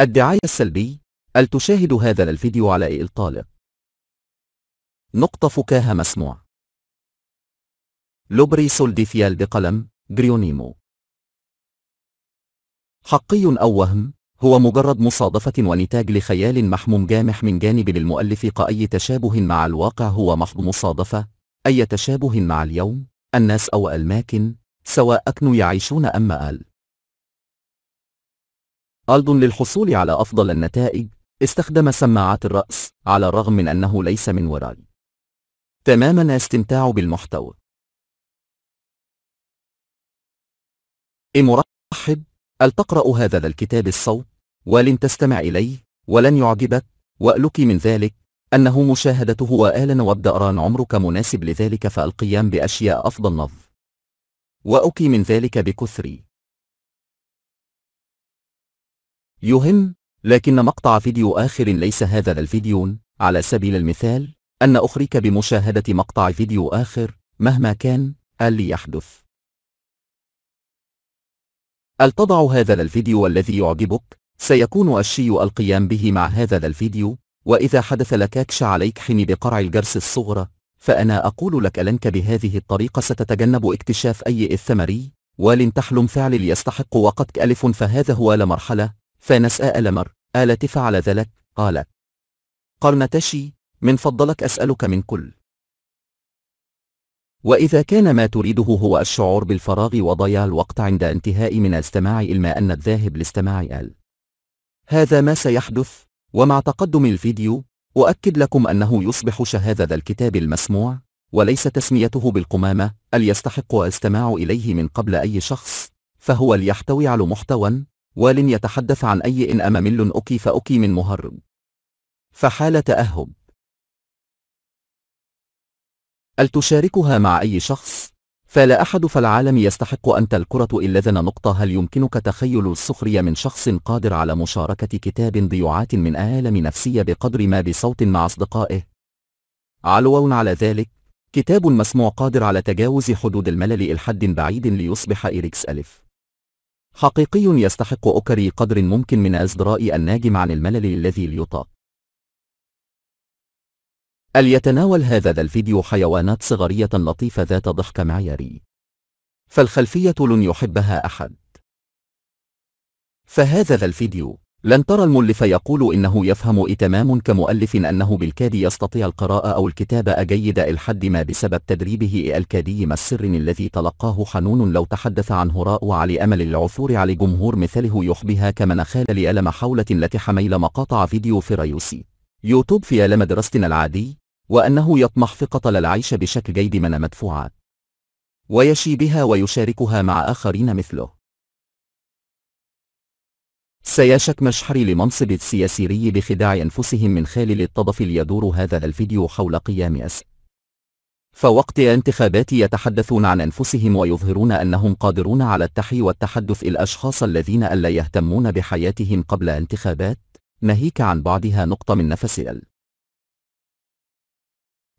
الدعاية السلبي هل تشاهد هذا الفيديو على الطالق نقطة فكاهة مسموع. لوبري سولديفيال بقلم جريونيمو حقي أو وهم هو مجرد مصادفة ونتاج لخيال محموم جامح من جانب المؤلف كأي تشابه مع الواقع هو محض مصادفة أي تشابه مع اليوم الناس أو الأماكن سواء أكنوا يعيشون أم آل ألدون للحصول على أفضل النتائج استخدم سماعات الرأس على الرغم من أنه ليس من وراء تماما استمتاع بالمحتوى. مرحب هل تقرأ هذا الكتاب الصوت؟ ولن تستمع إليه ولن يعجبك وألك من ذلك أنه مشاهدته وآلا وابدأ ران عمرك مناسب لذلك فالقيام بأشياء أفضل نظ وأكي من ذلك بكثري. يهم لكن مقطع فيديو آخر ليس هذا الفيديو. على سبيل المثال أن أخريك بمشاهدة مقطع فيديو آخر مهما كان اللي يحدث. هل تضع هذا الفيديو الذي يعجبك؟ سيكون الشيء القيام به مع هذا الفيديو. وإذا حدث لك كش عليك حين بقرع الجرس الصغرى فأنا أقول لك لنك بهذه الطريقة. ستتجنب اكتشاف أي الثمري ولن تحلم فعل يستحق وقتك. ألف فهذا هو لمرحلة. فنسأ ألمر آلة فعل ذلك قالت قرنتشي من فضلك أسألك من كل. وإذا كان ما تريده هو الشعور بالفراغ وضياع الوقت عند انتهاء من استماع إلما أن الذاهب لاستماع آل. هذا ما سيحدث ومع تقدم الفيديو أؤكد لكم أنه يصبح شهادة الكتاب المسموع وليس تسميته بالقمامة ال يستحق استماع إليه من قبل أي شخص فهو ليحتوي على محتوى ولن يتحدث عن أي إن أمامل أكي فأكي من مهرب. فحال تأهب. هل تشاركها مع أي شخص؟ فلا أحد في العالم يستحق أنت الكرة إلا ذن نقطة. هل يمكنك تخيل السخرية من شخص قادر على مشاركة كتاب ضيوعات من آلم نفسية بقدر ما بصوت مع أصدقائه؟ علو على ذلك. كتاب مسموع قادر على تجاوز حدود الملل الحد بعيد ليصبح إيريكس ألف. حقيقي يستحق أكري قدر ممكن من أزدراء الناجم عن الملل الذي ليطاق. يتناول هذا الفيديو حيوانات صغرية لطيفة ذات ضحك معياري فالخلفية لن يحبها أحد. فهذا الفيديو. لن ترى المؤلف يقول إنه يفهم إتمام كمؤلف أنه بالكاد يستطيع القراءة أو الكتابة جيد الحد ما بسبب تدريبه الكادي ما السر الذي تلقاه حنون لو تحدث عن هراء وعلى أمل العثور على جمهور مثله يحبها كمنخال لألم حولة التي حميل مقاطع فيديو في ريوسي يوتيوب في ألم دراستنا العادي وأنه يطمح في قتل العيش بشكل جيد من مدفوعات. ويشي بها ويشاركها مع آخرين مثله. سيشك مشحري لمنصب السياسيري بخداع أنفسهم من خلال التضفل يدور هذا الفيديو حول قيام أس. فوقت انتخابات يتحدثون عن أنفسهم ويظهرون أنهم قادرون على التحي والتحدث الأشخاص الذين ألا يهتمون بحياتهم قبل انتخابات ناهيك عن بعضها نقطة من نفس ال.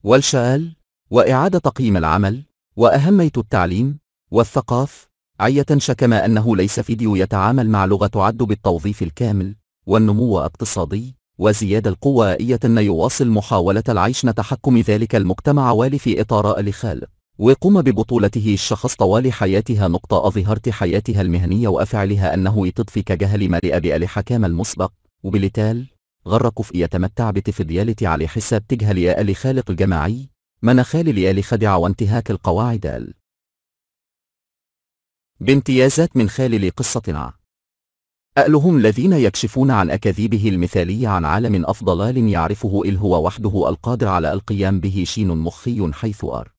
والشآل وإعادة تقييم العمل وأهمية التعليم والثقاف عية شكما أنه ليس فيديو يتعامل مع لغة تعد بالتوظيف الكامل والنمو اقتصادي وزيادة القوائية أن يواصل محاولة العيش تحكم ذلك المجتمع والي في إطار الخال وقم ببطولته الشخص طوال حياتها نقطة أظهرت حياتها المهنية وأفعلها أنه يتضفي كجهل ملئ بأل حكام المسبق. وبالتال غرك في يتمتع بتفضيالة على حساب تجهل يا خالق الجماعي من خالل يا خدع وانتهاك القواعد. ال بامتيازات من خالل قصتنا. أهلهم الذين يكشفون عن أكاذيبه المثالية عن عالم أفضل يعرفه إل هو وحده القادر على القيام به شين مخي حيث أر.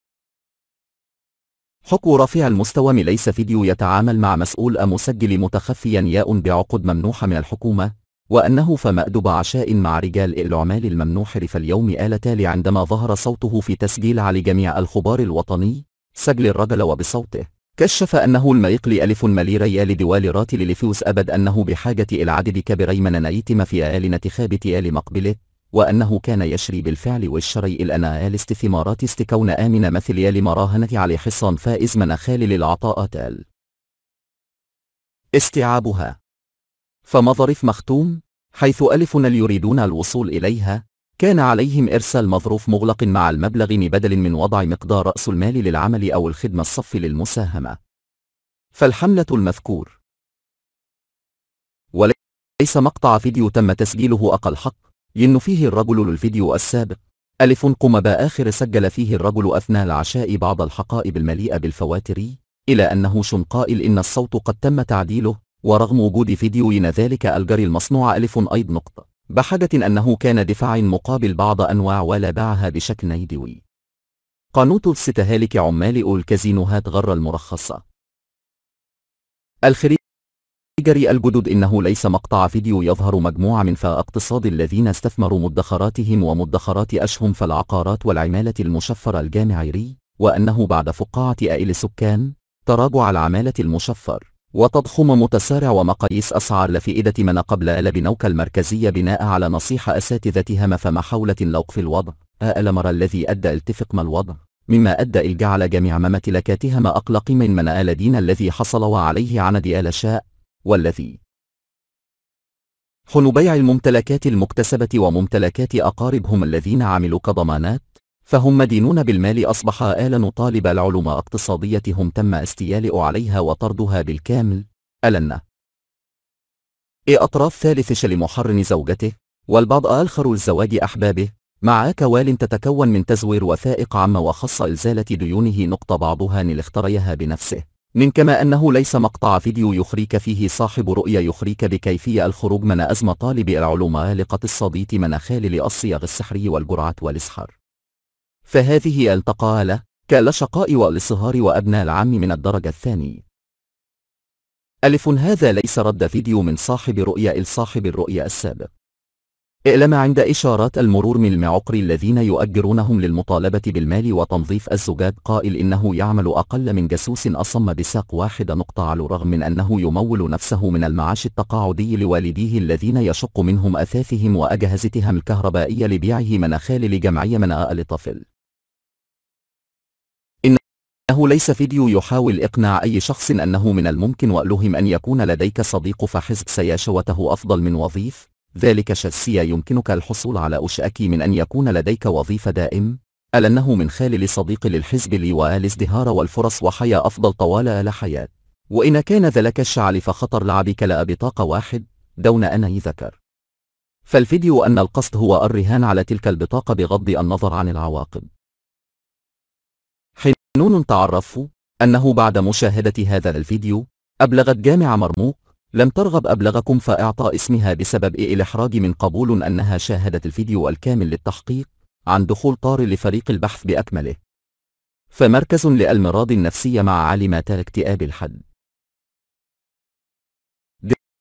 حكو رفيع المستوى ليس فيديو يتعامل مع مسؤول مسجل متخفيا ياء بعقد ممنوحة من الحكومة وأنه فمأدب عشاء مع رجال العمال الممنوح في اليوم آل تالي عندما ظهر صوته في تسجيل على جميع الخبار الوطني سجل الرجل وبصوته. كشف أنه الميقل ألف ملي ريال دوال راتل لفوس أبد أنه بحاجة إلى عدد كبري من نيتم في آل نتخابة آل مقبلة وأنه كان يشري بالفعل والشري الأنا آل استثمارات استكون آمن مثل آل مراهنة على حصان فائز من خالل العطاءات آل استيعابها. فمظرف مختوم حيث ألف نل يريدون الوصول إليها كان عليهم إرسال مظروف مغلق مع المبلغ بدل من وضع مقدار رأس المال للعمل أو الخدمة الصف للمساهمة. فالحملة المذكور. وليس مقطع فيديو تم تسجيله أقل حق. ين فيه الرجل للفيديو السابق. ألف قم بآخر سجل فيه الرجل أثناء العشاء بعض الحقائب المليئة بالفواتر. إلى أنه شن قائل إن الصوت قد تم تعديله. ورغم وجود فيديوين ذلك الجري المصنوع ألف أيض نقطة. بحاجة أنه كان دفاع مقابل بعض أنواع ولا باعها بشكل يدوي. قانوت الستهالك عمال الكازينوهات غر المرخصة. الخريجري الجدد إنه ليس مقطع فيديو يظهر مجموعة من فاقتصاد الذين استثمروا مدخراتهم ومدخرات أشهم في العقارات والعمالة المشفرة الجامعيري وأنه بعد فقاعة آئل سكان تراجع العمالة المشفر. وتضخم متسارع ومقاييس أسعار لفئدة من قبل لبنوك المركزية بناء على نصيحة أساتذتها مف محاولة لوقف الوضع. الأمر الذي أدى التفق الوضع؟ مما أدى إلى جعل جميع ممتلكاتها ما أقلق من من آل دين الذي حصل وعليه عند آل شاء والذي حن بيع الممتلكات المكتسبة وممتلكات أقاربهم الذين عملوا كضمانات فهم مدينون بالمال أصبح آل نطالب العلوم اقتصادية هم تم استيلاء عليها وطردها بالكامل. ألن. إيه أطراف ثالث لمحرن زوجته؟ والبعض آخر الزواج أحبابه؟ مع كوال تتكون من تزوير وثائق عامة وخاصة إزالة ديونه نقطة بعضها نل اختريها بنفسه. من كما أنه ليس مقطع فيديو يخريك فيه صاحب رؤية يخريك بكيفية الخروج من أزمة طالب العلوم لقط الصديق من خالل الصيغ السحري والجرعة والإسحار. فهذه التقالة كالشقاء والصهار وأبناء العم من الدرجة الثاني ألف هذا ليس رد فيديو من صاحب رؤيا صاحب الرؤيا السابق. اعلم عند إشارات المرور من المعقر الذين يؤجرونهم للمطالبة بالمال وتنظيف الزجاج قائل إنه يعمل أقل من جاسوس أصم بساق واحد نقطة على الرغم من أنه يمول نفسه من المعاش التقاعدي لوالديه الذين يشق منهم أثاثهم وأجهزتهم الكهربائية لبيعه مناخال لجمعية مناء لطفل. إنه ليس فيديو يحاول إقناع أي شخص أنه من الممكن وألهم أن يكون لديك صديق فحزب سياشوته أفضل من وظيف. ذلك شخصية يمكنك الحصول على أشأكي من أن يكون لديك وظيفة دائم. ألا أنه من خالل صديق للحزب لي والازدهار والفرص وحياة أفضل طوال الحياة. وإن كان ذلك الشعل فخطر لعبك لا بطاقة واحد. دون أن يذكر. فالفيديو أن القصد هو الرهان على تلك البطاقة بغض النظر عن العواقب. حنون تعرفوا أنه بعد مشاهدة هذا الفيديو أبلغت جامعة مرموق لم ترغب أبلغكم فإعطاء اسمها بسبب الإحراج من قبول أنها شاهدت الفيديو الكامل للتحقيق عن دخول طار لفريق البحث بأكمله. فمركز للمراض النفسية مع علامات اكتئاب الحد.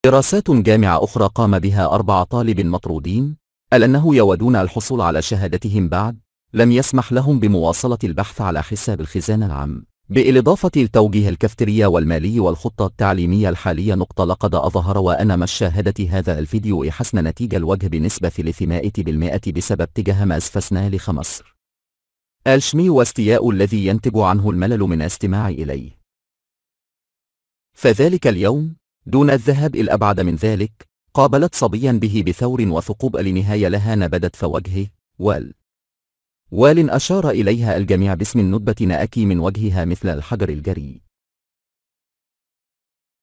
دراسات جامعة أخرى قام بها أربع طالب مطرودين ألا أنه يودون الحصول على شهادتهم بعد لم يسمح لهم بمواصلة البحث على حساب الخزانة العام. بالإضافة لتوجيه الكفترية والمالي والخطة التعليمية الحالية نقطة لقد أظهر وأنا مشاهدة هذا الفيديو حسن نتيجة الوجه بنسبة 300% بسبب تجاه ما أسفسنا لخمصر ألشمي واستياء الذي ينتج عنه الملل من استماع إليه. فذلك اليوم دون الذهاب إلى أبعد من ذلك قابلت صبيا به بثور وثقوب لنهاية لها نبدت فوجهه وال وال أشار إليها الجميع باسم الندبة نأكي من وجهها مثل الحجر الجري.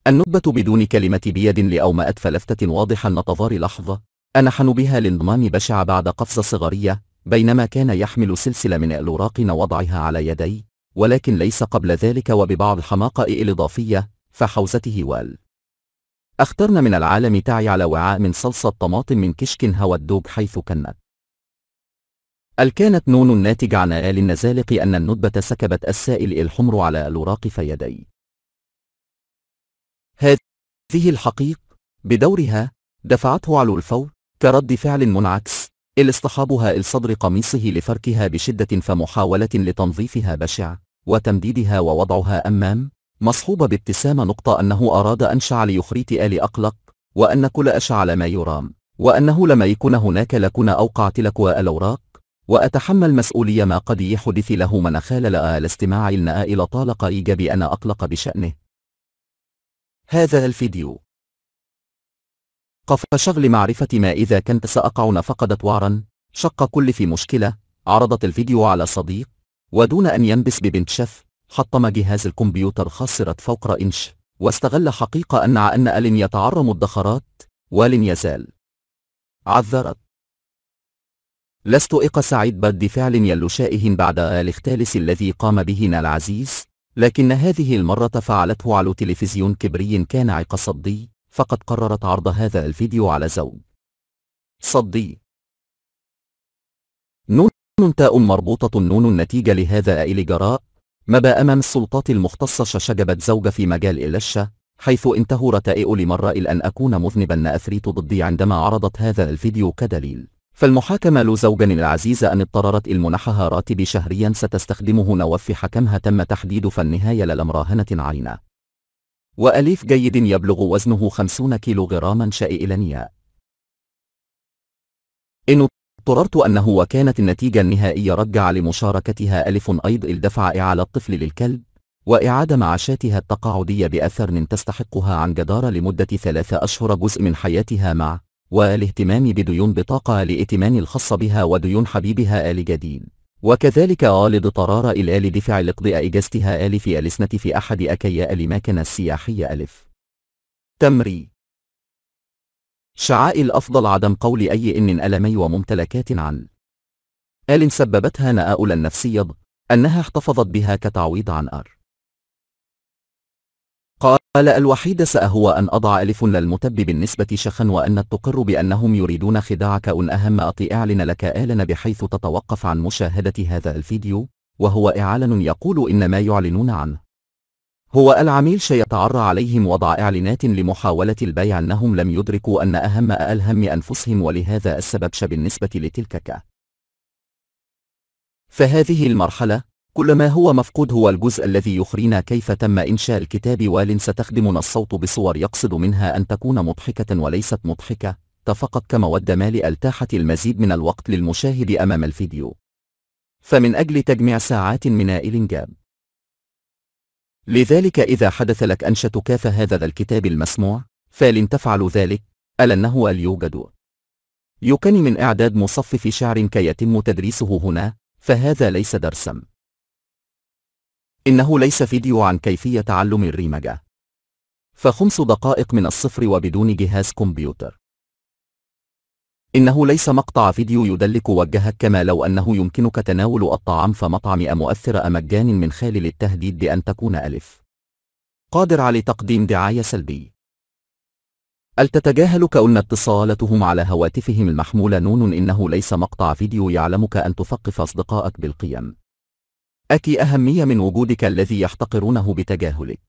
الندبة بدون كلمة بيد لأومأت فلفتة واضحا نتظار لحظة. أنحن بها لانضمام بشع بعد قفزة صغرية بينما كان يحمل سلسلة من الأوراق وضعها على يدي ولكن ليس قبل ذلك وببعض الحماقة الإضافية فحوزته وال. أخترنا من العالم تعي على وعاء من صلصة طماطم من كشك هوى الدوب حيث كنت. الكانت نون الناتج عن آل النزالق أن الندبة سكبت السائل الحمر على الوراق في يدي هذه الحقيق بدورها دفعته على الفور كرد فعل منعكس الاصطحابها الصدر قميصه لفركها بشدة فمحاولة لتنظيفها بشع وتمديدها ووضعها أمام. مصحوبة بابتسامة نقطة أنه أراد أن شعل يخريت آل أقلق وأن كل أشعل ما يرام وأنه لما يكون هناك لكن أوقعت لك الأوراق. وأتحمل مسؤولية ما قد يحدث له من خالل الاستماع إلى طالق إيجابي أنا أقلق بشأنه. هذا الفيديو. قف شغل معرفة ما إذا كنت سأقع فقدت وعرا شق كل في مشكلة. عرضت الفيديو على صديق. ودون أن ينبس ببنت شف حطم جهاز الكمبيوتر خسرت فوق إنش واستغل حقيقة أن أن أل يتعرم الدخرات. ولن يزال. عذرت. لست إق سعيد برد فعل يل شائه بعد الاختالس الذي قام به نال عزيز لكن هذه المرة فعلته على تلفزيون كبري كان عق صدي فقد قررت عرض هذا الفيديو على زوج. صدي. نون تاء مربوطة نون النتيجة لهذا إلى جراء. ما أمام السلطات المختصة شجبت زوج في مجال إلشة حيث انتهوا رتائئ لمرة إلى أن أكون مذنبا أثريت ضدي عندما عرضت هذا الفيديو كدليل. فالمحاكمة لزوجا العزيزة أن اضطررت المنحها راتب شهريا ستستخدمه نوف حكمها تم تحديد فالنهاية للمراهنة عينة وأليف جيد يبلغ وزنه 50 كيلوغراما شائلانيا إن اضطررت أنه وكانت النتيجة النهائية رجع لمشاركتها ألف أيض الدفع إعالة الطفل للكلب وإعادة معاشاتها التقاعدية بأثر تستحقها عن جدارة لمدة ثلاثة أشهر جزء من حياتها مع والاهتمام بديون بطاقة لائتمان الخاصة بها وديون حبيبها آل جديد. وكذلك آل ضطرار إلى دفع لقضاء إجازتها آل في السنة في أحد أكياء الماكن السياحية ألف. تمري. شعائل الأفضل عدم قول أي إن ألمي وممتلكات عن. آل سببتها نآؤلا نفسية أنها احتفظت بها كتعويض عن أر. قال الوحيد سأهو أن أضع ألف للمتب بالنسبة شخا وأن تقر بأنهم يريدون خداعك أن أهم أطي أعلن لك آلن بحيث تتوقف عن مشاهدة هذا الفيديو وهو إعلان يقول إن ما يعلنون عنه. هو العميل سيتعرى عليهم وضع إعلانات لمحاولة البيع أنهم لم يدركوا أن أهم ألهم أنفسهم ولهذا السبب بالنسبة لتلك ك. فهذه المرحلة كل ما هو مفقود هو الجزء الذي يخرينا كيف تم إنشاء الكتاب وال ستخدمنا الصوت بصور يقصد منها أن تكون مضحكة وليست مضحكة فقط كمود مال التاحت المزيد من الوقت للمشاهد أمام الفيديو. فمن أجل تجميع ساعات من الإنجاب لذلك إذا حدث لك أنشة كاف هذا الكتاب المسموع فلن تفعل ذلك ألا أنه اليوجد. يكن من إعداد مصفف شعر كي يتم تدريسه هنا فهذا ليس درسا. إنه ليس فيديو عن كيفية تعلم الريمجة فخمس دقائق من الصفر وبدون جهاز كمبيوتر. إنه ليس مقطع فيديو يدلك وجهك كما لو أنه يمكنك تناول الطعام فمطعم مؤثر مجان من خالل التهديد بأن تكون ألف. قادر على تقديم دعاية سلبي هل تتجاهل كأن اتصالتهم على هواتفهم المحمولة نون إنه ليس مقطع فيديو يعلمك أن تثقف أصدقائك بالقيم. أكي أهمية من وجودك الذي يحتقرونه بتجاهلك.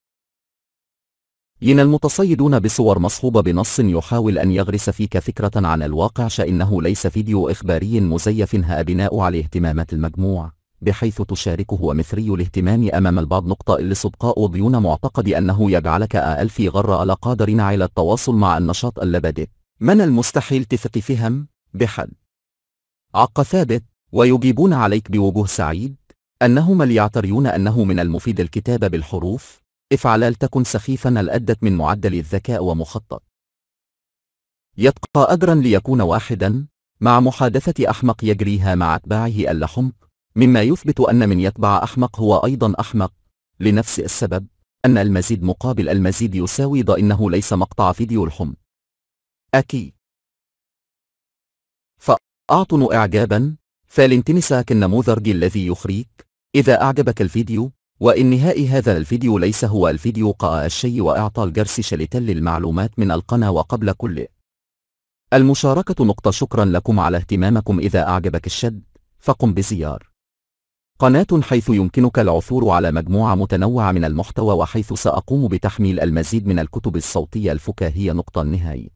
ين المتصيدون بصور مصحوبة بنص يحاول أن يغرس فيك فكرة عن الواقع شإنه ليس فيديو إخباري مزيف ها بناء على اهتمامات المجموع بحيث تشاركه ومثري الاهتمام أمام البعض نقطة لصدقاء ضيون معتقد أنه يجعلك أقل في غر على قادرين على التواصل مع النشاط اللبادئ. من المستحيل تثق فيهم بحد عق ثابت ويجيبون عليك بوجوه سعيد أنهم ليعتريون أنه من المفيد الكتابة بالحروف افعل تكن سخيفا الأدت من معدل الذكاء ومخطط. يتقى أجرا ليكون واحدا مع محادثة أحمق يجريها مع أتباعه اللحمق مما يثبت أن من يتبع أحمق هو أيضا أحمق. لنفس السبب أن المزيد مقابل المزيد يساوي ض إنه ليس مقطع فيديو الحم. أكي. فأعطن إعجابا فالانتنساك النموذج الذي يخريك. إذا أعجبك الفيديو وإن نهائي هذا الفيديو ليس هو الفيديو قاء الشيء وإعطى الجرس شلتل المعلومات من القناة وقبل كل المشاركة نقطة شكرا لكم على اهتمامكم. إذا أعجبك الشد فقم بزيار. قناة حيث يمكنك العثور على مجموعة متنوعة من المحتوى وحيث سأقوم بتحميل المزيد من الكتب الصوتية الفكاهية. نقطة النهائي